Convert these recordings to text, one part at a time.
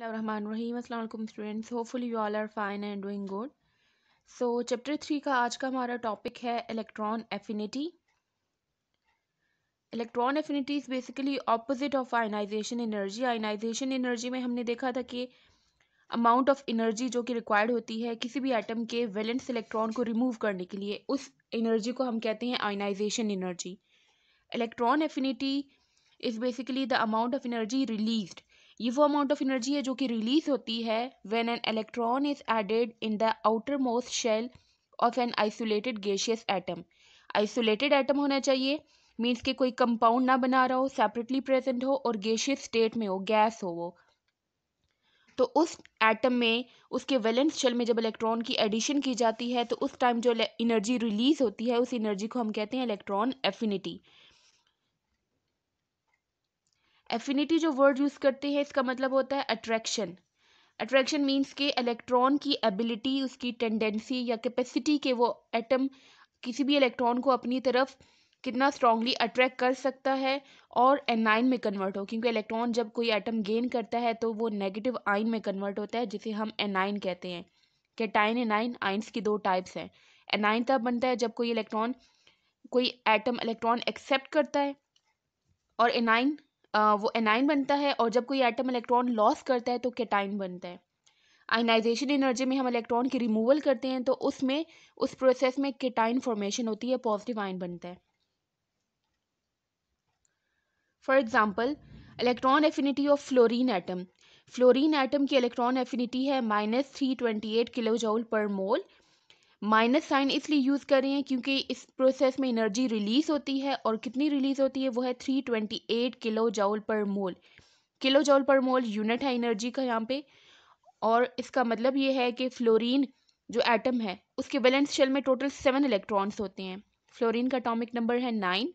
Alaikum students. Hopefully you all are fine and doing good. So, chapter three का आज का हमारा topic है electron affinity electron affinity is basically opposite of ionization energy ionization energy में हमने देखा था कि अमाउंट ऑफ़ एनर्जी जो कि रिक्वायर्ड होती है किसी भी आइटम के वैलेंस इलेक्ट्रॉन को रिमूव करने के लिए, उस एनर्जी को हम कहते हैं ionization energy electron affinity is basically the amount of energy released ये वो अमाउंट ऑफ़ एनर्जी है जो कि रिलीज़ होती है when an electron is added in the outermost shell of an isolated gaseous atom isolated atom होना चाहिए means कि कोई कंपाउंड ना बना रहा हो सेपरेटली प्रेजेंट हो और गेशियस स्टेट में हो गैस हो वो। तो उस एटम में, उसके वैलेंस शेल में जब इलेक्ट्रॉन की एडिशन की जाती है तो उस टाइम जो एनर्जी रिलीज़ होती है, उस एनर्जी को हम कहते हैं इलेक्ट्रॉन एफिनिटी एफिनिटी जो वर्ड यूज़ करते हैं, इसका मतलब होता है अट्रैक्शन अट्रैक्शन मीन्स के इलेक्ट्रॉन की एबिलिटी उसकी टेंडेंसी या कैपेसिटी के वो एटम किसी भी इलेक्ट्रॉन को अपनी तरफ़ कितना स्ट्रांगली अट्रैक्ट कर सकता है और एनाइन में कन्वर्ट हो. क्योंकि इलेक्ट्रॉन जब कोई एटम गेन करता है तो वो नेगेटिव आइन में कन्वर्ट होता है, जिसे हम एनाइन कहते हैं. कैटाइन एनाइन आइंस की दो टाइप्स हैं. एनाइन तब बनता है जब कोई इलेक्ट्रॉन कोई एटम इलेक्ट्रॉन एक्सेप्ट करता है और एनाइन वो एनाइन बनता है और जब कोई एटम इलेक्ट्रॉन लॉस करता है तो केटाइन बनता है। आयनाइजेशन एनर्जी में हम इलेक्ट्रॉन की रिमूवल करते हैं तो उसमें, उस प्रोसेस में केटाइन फॉर्मेशन होती है पॉजिटिव आयन बनता है। For example electron affinity of fluorine atom fluorine atom की इलेक्ट्रॉन एफिनिटी है minus three twenty eight kilo पर मोल माइनस साइन इसलिए यूज़ कर रहे हैं क्योंकि इस प्रोसेस में एनर्जी रिलीज़ होती है और कितनी रिलीज़ होती है वो है three twenty eight kilo joule पर मोल किलो जाउल पर मोल यूनिट है एनर्जी का यहाँ पे और इसका मतलब ये है कि फ्लोरीन जो एटम है, उसके वैलेंस शेल में टोटल सेवन इलेक्ट्रॉन्स होते हैं. फ्लोरीन का अटोमिक नंबर है नाइन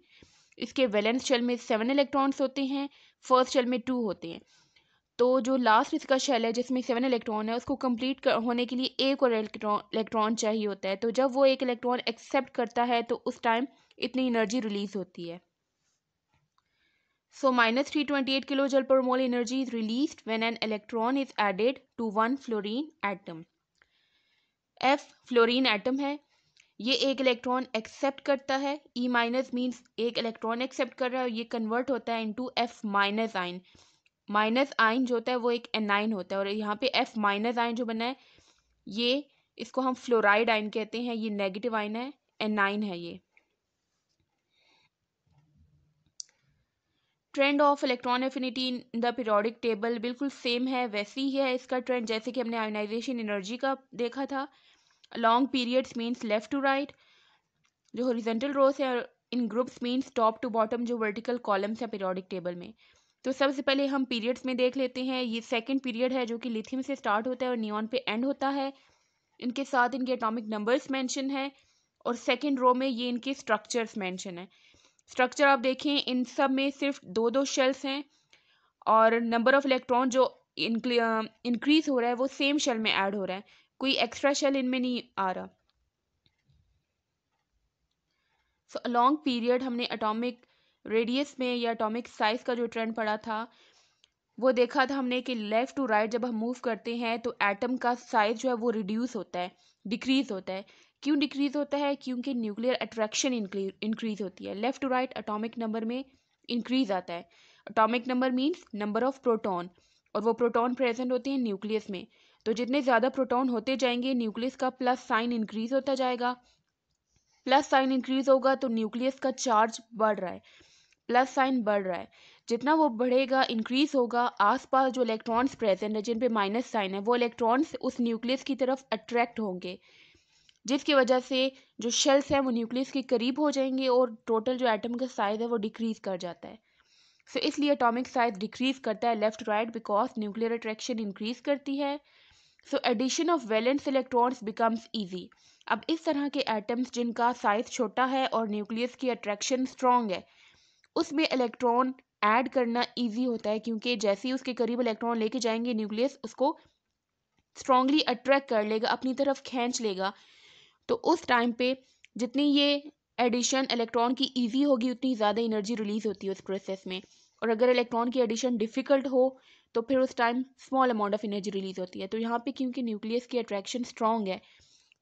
इसके वैलेंस शेल में सेवन इलेक्ट्रॉन्स होते हैं. फ़र्स्ट शेल में टू होते हैं. तो जो लास्ट इसका शेल है, जिसमें सेवन इलेक्ट्रॉन है, उसको कंप्लीट होने के लिए एक और इलेक्ट्रॉन इलेक्ट्रॉन चाहिए होता है। तो जब वो एक इलेक्ट्रॉन एक्सेप्ट करता है तो उस टाइम इतनी एनर्जी रिलीज़ होती है। So minus three twenty eight kilo joule पर mole energy is release when an electron is added to one fluorine atom F fluorine atom है। ये एक इलेक्ट्रॉन एक्सेप्ट करता है। ई माइनस मीन्स एक इलेक्ट्रॉन एक्सेप्ट कर रहा है और ये कन्वर्ट होता है into F minus ion minus ion जो होता है वो एक एनाइन होता है और यहाँ पे एफ़ माइनस आइन जो बना है, ये इसको हम फ्लोराइड आइन कहते हैं, ये नेगेटिव आइन है एनाइन है ये। Trend of electron affinity in the periodic table बिल्कुल सेम है, वैसी ही है इसका ट्रेंड जैसे कि हमने आयोनाइजेशन एनर्जी का देखा था। Long periods means left to right जो हॉरिजेंटल रोज है in groups means top to bottom जो वर्टिकल कॉलम्स है पीरियोडिक टेबल में। तो सबसे पहले हम पीरियड्स में देख लेते हैं। ये सेकंड पीरियड है जो कि लिथियम से स्टार्ट होता है और नियॉन पे एंड होता है। इनके साथ इनके एटॉमिक नंबर्स मेंशन है और सेकंड रो में ये इनके स्ट्रक्चर्स मेंशन है। स्ट्रक्चर आप देखें इन सब में सिर्फ़ दो दो शेल्स हैं और नंबर ऑफ़ इलेक्ट्रॉन जो इंक्रीज हो रहा है वो सेम शेल में ऐड हो रहा है। कोई एक्स्ट्रा शेल इनमें नहीं आ रहा। सो so, लॉन्ग पीरियड हमने अटोमिक रेडियस में या अटोमिक साइज़ का जो ट्रेंड पड़ा था, वो देखा था हमने कि लेफ़्ट टू राइट जब हम मूव करते हैं तो एटम का साइज़ जो है वो रिड्यूस होता है डिक्रीज होता है। क्यों डिक्रीज होता है? क्योंकि न्यूक्लियर अट्रैक्शन इंक्रीज होती है। Left to right atomic number में इंक्रीज आता है। Atomic number means number of proton और वो प्रोटॉन प्रेजेंट होते हैं न्यूक्लियस में। तो जितने ज़्यादा प्रोटॉन होते जाएँगे न्यूक्लियस का प्लस साइन इंक्रीज होता जाएगा। प्लस साइन इंक्रीज होगा तो न्यूक्लियस का चार्ज बढ़ रहा है। प्लस साइन बढ़ रहा है। जितना वो बढ़ेगा इंक्रीज होगा आसपास जो इलेक्ट्रॉन्स प्रेजेंट है जिन पे माइनस साइन है वो इलेक्ट्रॉन्स उस न्यूक्लियस की तरफ़ अट्रैक्ट होंगे। जिसकी वजह से जो शेल्स हैं वो न्यूक्लियस के करीब हो जाएँगे और टोटल जो एटम का साइज़ है वो डिक्रीज कर जाता है। सो so, इसलिए अटोमिक साइज़ डिक्रीज करता है left right because nuclear attraction increase करती है। So addition of valence electrons becomes easy अब इस तरह के एटम्स जिनका साइज़ छोटा है और न्यूक्लियस की अट्रैक्शन स्ट्रॉन्ग है उसमें इलेक्ट्रॉन ऐड करना इजी होता है, क्योंकि जैसे ही उसके करीब इलेक्ट्रॉन लेके जाएँगे न्यूक्लियस उसको स्ट्रांगली अट्रैक्ट कर लेगा, अपनी तरफ़ खींच लेगा। तो उस टाइम पे जितनी ये एडिशन इलेक्ट्रॉन की इजी होगी, उतनी ज़्यादा एनर्जी रिलीज़ होती है उस प्रोसेस में। और अगर इलेक्ट्रॉन की एडिशन डिफ़िकल्ट हो तो फिर उस time small amount of energy release होती है। तो यहाँ पे क्योंकि न्यूक्लियस की अट्रैक्शन स्ट्रॉन्ग है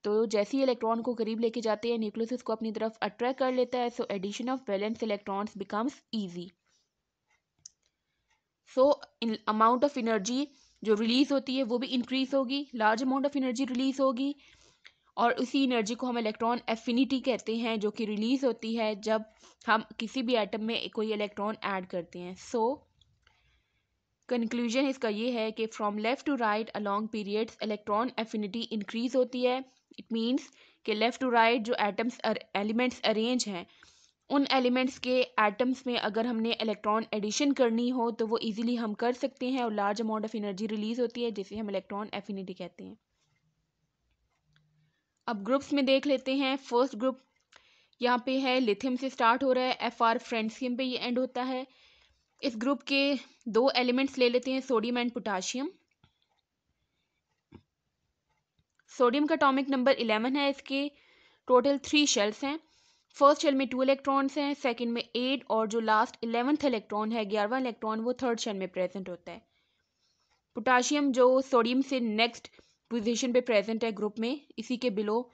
तो जैसे ही इलेक्ट्रॉन को करीब लेके जाते हैं न्यूक्लियस को अपनी तरफ़ अट्रैक्ट कर लेता है so addition of valence electrons becomes easy so amount of energy जो रिलीज़ होती है, वो भी इंक्रीज होगी large amount of energy release होगी, और उसी एनर्जी को हम इलेक्ट्रॉन एफिनिटी कहते हैं, जो कि रिलीज़ होती है जब हम किसी भी एटम में कोई इलेक्ट्रॉन ऐड करते हैं. सो कंक्लूजन इसका ये है कि from left to right along periods electron affinity increase होती है इट मीन्स कि लेफ़्ट टू राइट जो एटम्स एलिमेंट्स अरेंज हैं, उन एलिमेंट्स के एटम्स में अगर हमने इलेक्ट्रॉन एडिशन करनी हो तो वो इजीली हम कर सकते हैं और large amount of energy release होती है, जिसे हम इलेक्ट्रॉन एफिनिटी कहते हैं। अब ग्रुप्स में देख लेते हैं फ़र्स्ट ग्रुप यहाँ पे है लिथियम से स्टार्ट हो रहा है एफ़ आर फ्रेंडसियम पे ये एंड होता है। इस ग्रुप के दो एलिमेंट्स ले लेते हैं सोडियम एंड पोटाशियम सोडियम का टॉमिक नंबर इलेवन है इसके। टोटल थ्री शेल्स हैं। फ़र्स्ट शेल में टू इलेक्ट्रॉन्स हैं सेकंड में एट और जो लास्ट इलेवंथ इलेक्ट्रॉन है, ग्यारहवा इलेक्ट्रॉन वो थर्ड शेल में प्रेजेंट होता है। पोटाशियम जो सोडियम से नेक्स्ट पोजीशन पे प्रेजेंट है ग्रुप में, इसी के बिलो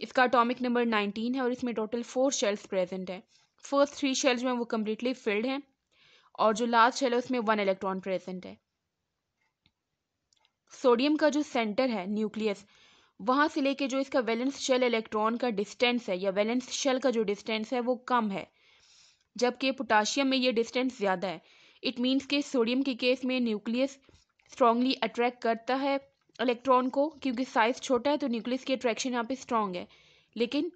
इसका अटोमिक नंबर 19 है और इसमें टोटल फोर शेल्स प्रेजेंट है। फ़र्स्ट थ्री शेल्स में वो कम्प्लीटली फिल्ड हैं और जो लास्ट शेल है, उसमें वन इलेक्ट्रॉन प्रेजेंट है। सोडियम का जो सेंटर है न्यूक्लियस वहाँ से लेके जो इसका वैलेंस शेल इलेक्ट्रॉन का डिस्टेंस है या वैलेंस शेल का जो डिस्टेंस है वो कम है। जबकि पोटाशियम में ये डिस्टेंस ज़्यादा है। इट मीन्स के सोडियम के केस में न्यूक्लियस स्ट्रांगली अट्रैक्ट करता है इलेक्ट्रॉन को, क्योंकि साइज़ छोटा है तो न्यूक्लियस की अट्रैक्शन यहाँ पे स्ट्रॉन्ग है। लेकिन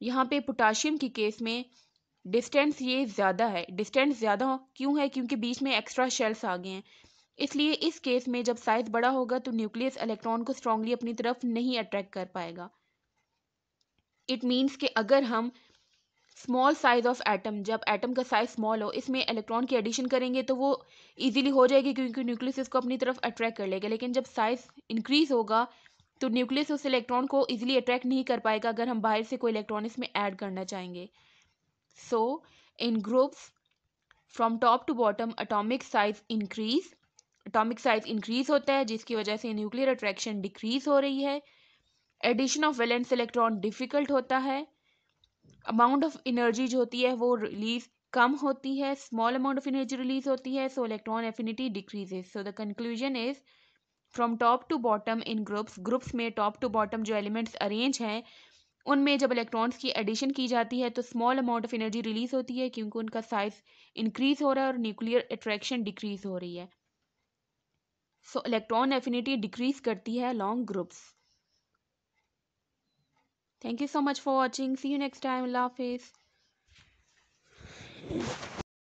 यहाँ पे पोटाशियम के केस में डिस्टेंस ये ज़्यादा है। डिस्टेंस ज़्यादा क्यों है? क्योंकि बीच में एक्स्ट्रा शेल्स आ गए हैं। इसलिए इस केस में जब साइज़ बड़ा होगा तो न्यूक्लियस इलेक्ट्रॉन को स्ट्रांगली अपनी तरफ़ नहीं अट्रैक्ट कर पाएगा। इट मीन्स कि अगर हम स्मॉल साइज़ ऑफ़ एटम जब एटम का साइज़ स्मॉल हो, इसमें इलेक्ट्रॉन की एडिशन करेंगे तो वो इजीली हो जाएगी क्योंकि न्यूक्लियस इसको अपनी तरफ़ अट्रैक्ट कर लेगा। लेकिन जब साइज़ इंक्रीज होगा तो न्यूक्लियस उस इलेक्ट्रॉन को इजीली अट्रैक्ट नहीं कर पाएगा अगर हम बाहर से कोई इलेक्ट्रॉन इसमें ऐड करना चाहेंगे। So in groups from top to bottom atomic size increase atomic size increase होता है, जिसकी वजह से न्यूक्लियर अट्रैक्शन डिक्रीज हो रही है। Addition of valence electron difficult होता है। अमाउंट ऑफ़ एनर्जी जो होती है, वो रिलीज़ कम होती है। Small amount of energy release होती है so electron affinity decreases so the conclusion is from top to bottom in groups groups में टॉप टू बॉटम जो एलिमेंट्स अरेंज हैं, उनमें जब इलेक्ट्रॉन्स की एडिशन की जाती है तो small amount of energy release होती है, क्योंकि उनका साइज़ इंक्रीज हो रहा है और न्यूक्लियर अट्रैक्शन डिक्रीज हो रही है। सो इलेक्ट्रॉन एफिनिटी डिक्रीज करती है long groups thank you so much for watching see you next time लाफेज